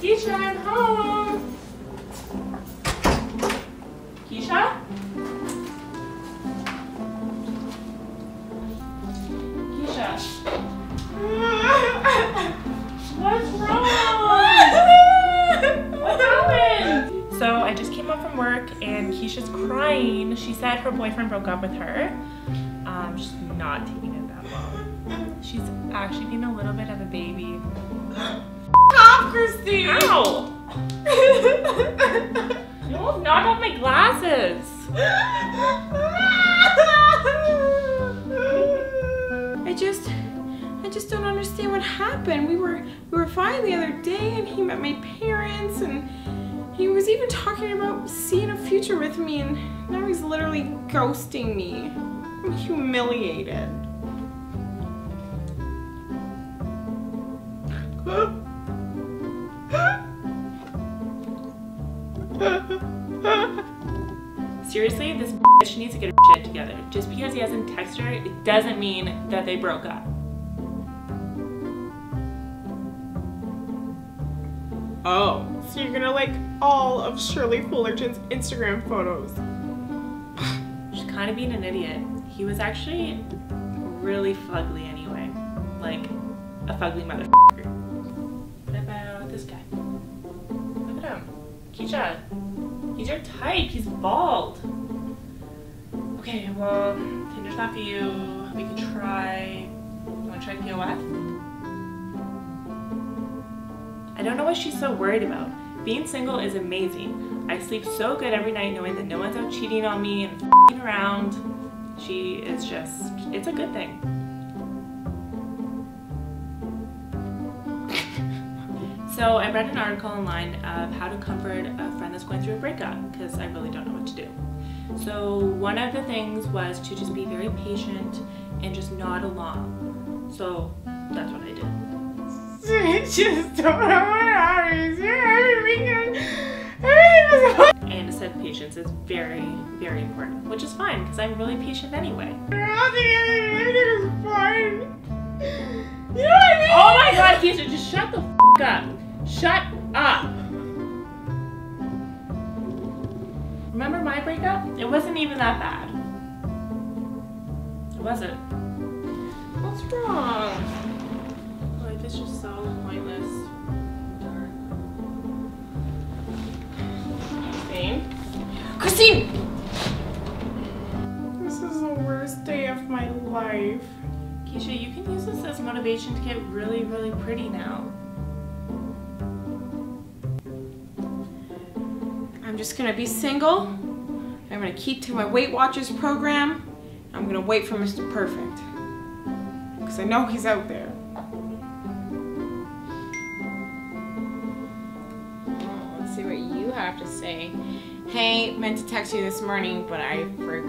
Keasha, I'm home. Keasha? Keasha. What's wrong? What happened? So I just came home from work and Keasha's crying. She said her boyfriend broke up with her. Um, she's not taking it that well. She's actually being a little bit of a baby. Stop, Christine! Ow! You almost knocked off my glasses. I just, I just don't understand what happened. We were, we were fine the other day, and he met my parents, and he was even talking about seeing a future with me, and now he's literally ghosting me. I'm humiliated. Seriously, this bitch needs to get her shit together. Just because he hasn't texted her, it doesn't mean that they broke up. Oh, so you're gonna like all of Shirley Fullerton's Instagram photos? She's kind of being an idiot. He was actually really fugly anyway. Like, a fugly motherfucker. What about this guy? Look at him. Keasha. He's your type. He's bald. Okay, well, Tinder's not for you. We could try. Wanna try POF? I don't know what she's so worried about. Being single is amazing. I sleep so good every night knowing that no one's out cheating on me and fing around. She is just, it's a good thing. So I read an article online of how to comfort a friend that's going through a breakup because I really don't know what to do. So one of the things was to just be very patient and just nod along. So that's what I did. I just don't know what happened. Everything everything was And said patience is very, very important, which is fine because I'm really patient anyway. all together. Everything was fine. You know what I mean? Oh my god, Keasha, just shut the f up. Shut up. Remember my breakup? It wasn't even that bad. It wasn't. What's wrong? Life is just so pointless. Same. Christine! This is the worst day of my life. Keasha, you can use this as motivation to get really, really pretty now. I'm just gonna be single. I'm gonna keep to my Weight Watchers program. I'm gonna wait for Mr. Perfect. Because I know he's out there. Let's see what you have to say. Hey, meant to text you this morning, but I forgot.